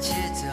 节奏